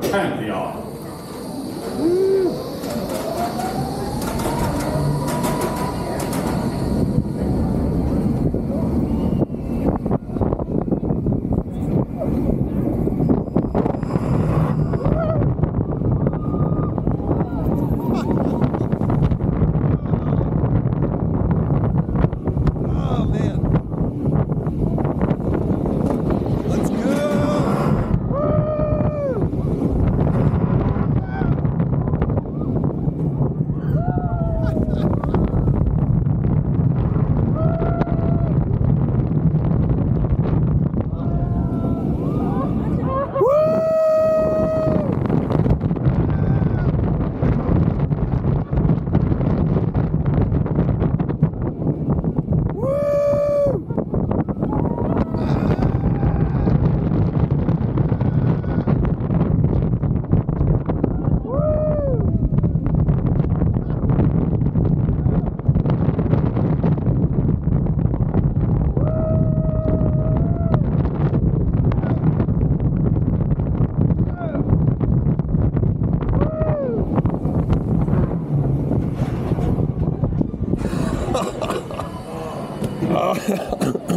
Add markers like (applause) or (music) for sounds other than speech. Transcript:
pantheon. (laughs) (laughs) oh.